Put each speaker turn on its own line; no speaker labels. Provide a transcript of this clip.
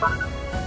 啊。